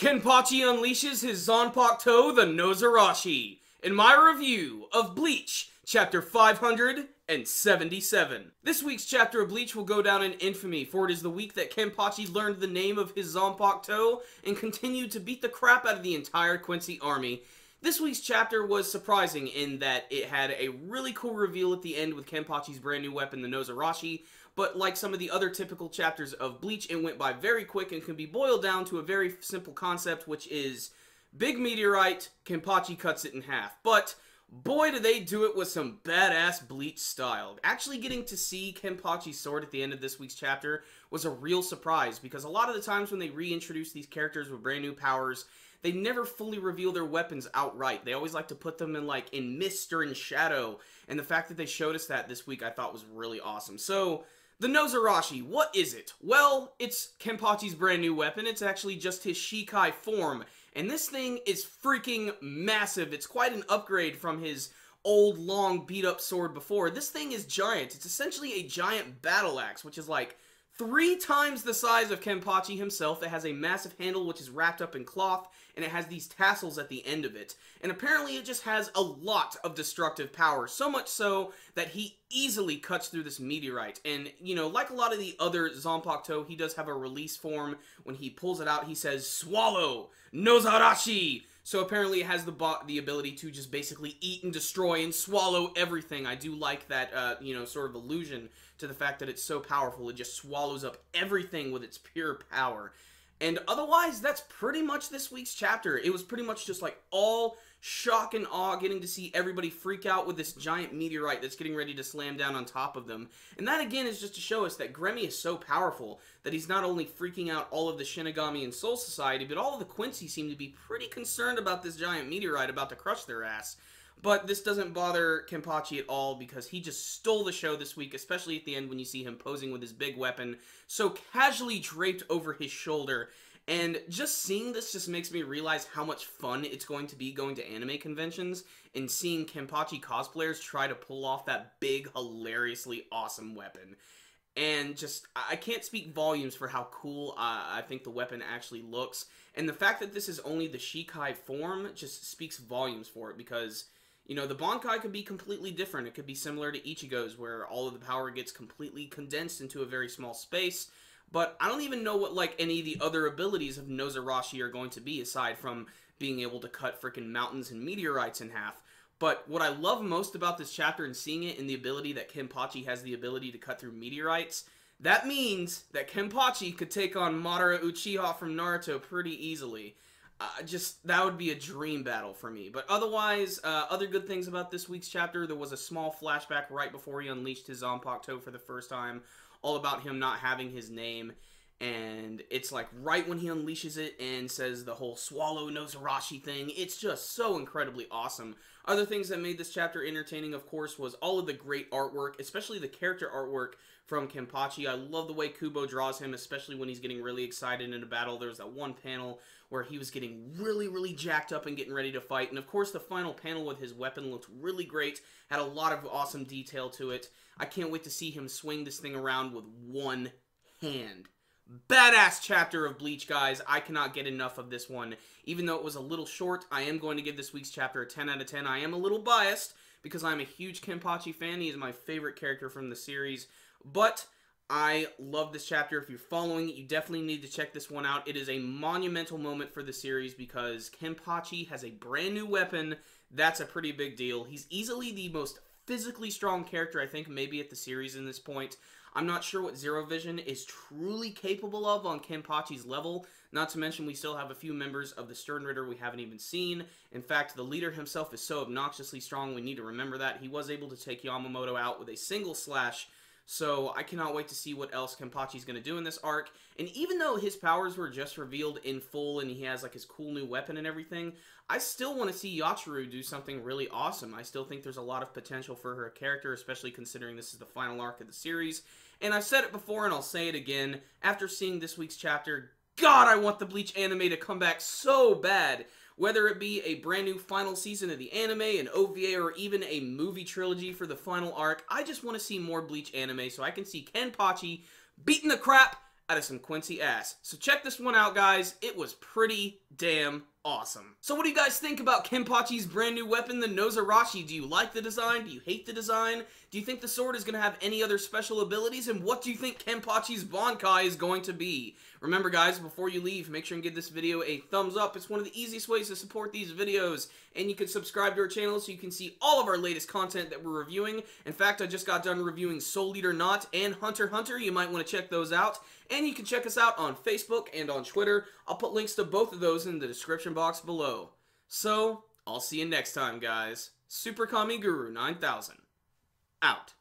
Kenpachi unleashes his Zanpakuto the Nozarashi in my review of Bleach, chapter 577. This week's chapter of Bleach will go down in infamy, for it is the week that Kenpachi learned the name of his Zanpakuto and continued to beat the crap out of the entire Quincy army. This week's chapter was surprising in that it had a really cool reveal at the end with Kenpachi's brand new weapon, the Nozarashi, but like some of the other typical chapters of Bleach, it went by very quick and can be boiled down to a very simple concept, which is big meteorite, Kenpachi cuts it in half. But boy, do they do it with some badass Bleach style. Actually getting to see Kenpachi's sword at the end of this week's chapter was a real surprise, because a lot of the times when they reintroduce these characters with brand new powers, they never fully reveal their weapons outright. They always like to put them in like in mist or in shadow. And the fact that they showed us that this week I thought was really awesome. So the Nozarashi, what is it? Well, it's Kenpachi's brand new weapon. It's actually just his Shikai form. And this thing is freaking massive. It's quite an upgrade from his old, long, beat-up sword before. This thing is giant. It's essentially a giant battle axe, which is like three times the size of Kenpachi himself. It has a massive handle which is wrapped up in cloth, and it has these tassels at the end of it. And apparently it just has a lot of destructive power, so much so that he easily cuts through this meteorite. And, you know, like a lot of the other Zanpakuto, he does have a release form. When he pulls it out, he says, Swallow! Nozarashi! So apparently it has the the ability to just basically eat and destroy and swallow everything. I do like that, uh, you know, sort of illusion to the fact that it's so powerful. It just swallows up everything with its pure power. And otherwise, that's pretty much this week's chapter. It was pretty much just like all shock and awe getting to see everybody freak out with this giant meteorite that's getting ready to slam down on top of them. And that again is just to show us that Gremmy is so powerful that he's not only freaking out all of the Shinigami and Soul Society, but all of the Quincy seem to be pretty concerned about this giant meteorite about to crush their ass. But this doesn't bother Kenpachi at all because he just stole the show this week, especially at the end when you see him posing with his big weapon so casually draped over his shoulder. And just seeing this just makes me realize how much fun it's going to be going to anime conventions and seeing Kenpachi cosplayers try to pull off that big, hilariously awesome weapon. And just, I can't speak volumes for how cool uh, I think the weapon actually looks. And the fact that this is only the Shikai form just speaks volumes for it because you know, the Bankai could be completely different. It could be similar to Ichigo's, where all of the power gets completely condensed into a very small space. But I don't even know what, like, any of the other abilities of Nozarashi are going to be, aside from being able to cut freaking mountains and meteorites in half. But what I love most about this chapter and seeing it in the ability that Kenpachi has the ability to cut through meteorites, that means that Kenpachi could take on Madara Uchiha from Naruto pretty easily uh, just that would be a dream battle for me. But otherwise, uh, other good things about this week's chapter, there was a small flashback right before he unleashed his Zanpakuto for the first time, all about him not having his name. And it's like right when he unleashes it and says the whole swallow Nozarashi thing. It's just so incredibly awesome. Other things that made this chapter entertaining, of course, was all of the great artwork, especially the character artwork from Kenpachi. I love the way Kubo draws him, especially when he's getting really excited in a battle. There's that one panel where he was getting really, really jacked up and getting ready to fight. And of course, the final panel with his weapon looked really great, had a lot of awesome detail to it. I can't wait to see him swing this thing around with one hand. Badass chapter of Bleach, guys. I cannot get enough of this one. Even though it was a little short, I am going to give this week's chapter a 10 out of 10. I am a little biased because I'm a huge Kenpachi fan. He is my favorite character from the series. But I love this chapter. If you're following it, you definitely need to check this one out. It is a monumental moment for the series because Kenpachi has a brand new weapon. That's a pretty big deal. He's easily the most physically strong character, I think, maybe at the series in this point. I'm not sure what Zero Division is truly capable of on Kenpachi's level. Not to mention, we still have a few members of the Sternritter we haven't even seen. In fact, the leader himself is so obnoxiously strong, we need to remember that. He was able to take Yamamoto out with a single slash so I cannot wait to see what else Kenpachi's going to do in this arc. And even though his powers were just revealed in full and he has like his cool new weapon and everything, I still want to see Yachiru do something really awesome. I still think there's a lot of potential for her character, especially considering this is the final arc of the series. And I've said it before and I'll say it again. After seeing this week's chapter, God, I want the Bleach anime to come back so bad whether it be a brand new final season of the anime, an OVA, or even a movie trilogy for the final arc, I just want to see more Bleach anime so I can see Kenpachi beating the crap out of some Quincy ass. So check this one out, guys. It was pretty damn awesome. So what do you guys think about Kenpachi's brand new weapon, the Nozarashi? Do you like the design? Do you hate the design? Do you think the sword is going to have any other special abilities? And what do you think Kenpachi's Bankai is going to be? Remember guys, before you leave, make sure and give this video a thumbs up. It's one of the easiest ways to support these videos. And you can subscribe to our channel so you can see all of our latest content that we're reviewing. In fact, I just got done reviewing Soul Eater Not and Hunter Hunter. You might want to check those out. And you can check us out on Facebook and on Twitter. I'll put links to both of those in the description box below. So, I'll see you next time, guys. Super Kami Guru 9000. Out.